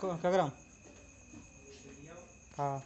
क्या करा हाँ